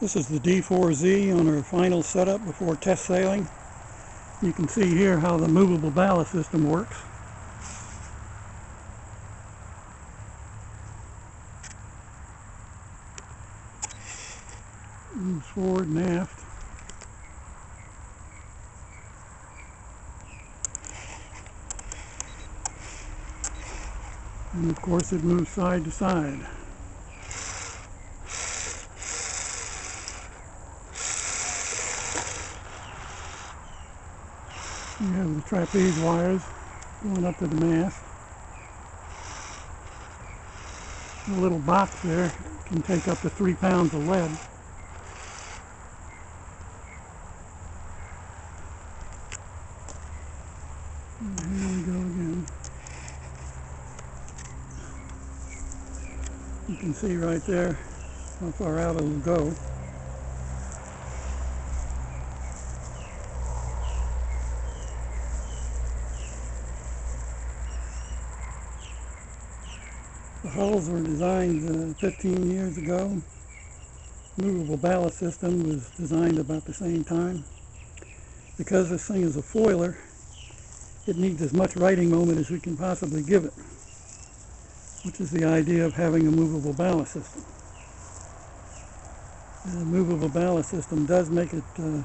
This is the D4Z on our final setup before test sailing. You can see here how the movable ballast system works. Moves forward and aft. And of course it moves side to side. You have the trapeze wires going up to the mast. The little box there can take up to three pounds of lead. Here we go again. You can see right there how far out it'll go. The hulls were designed uh, 15 years ago. Movable ballast system was designed about the same time. Because this thing is a foiler, it needs as much righting moment as we can possibly give it, which is the idea of having a movable ballast system. And A movable ballast system does make it uh, a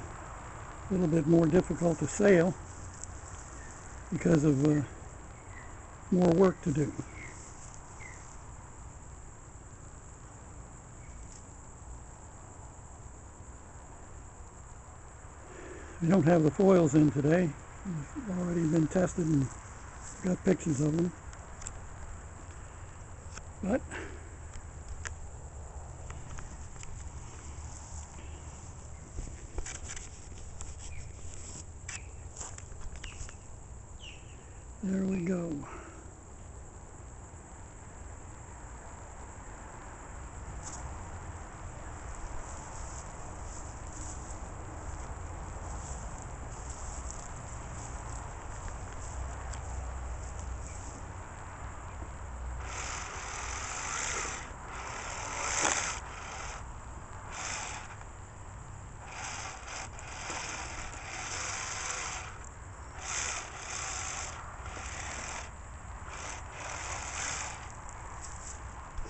little bit more difficult to sail because of uh, more work to do. We don't have the foils in today. They've already been tested and got pictures of them. But there we go.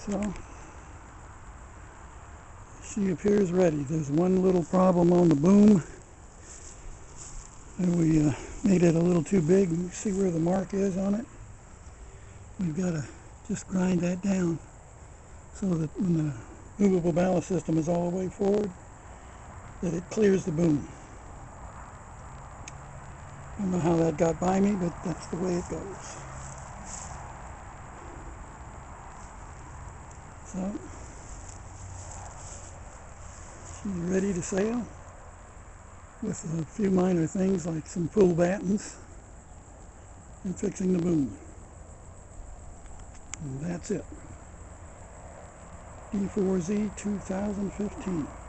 So she appears ready. There's one little problem on the boom. And we uh, made it a little too big. You see where the mark is on it? We've got to just grind that down so that when the movable ballast system is all the way forward, that it clears the boom. I don't know how that got by me, but that's the way it goes. So, she's ready to sail with a few minor things like some pull battens and fixing the boom. And that's it. D4Z 2015.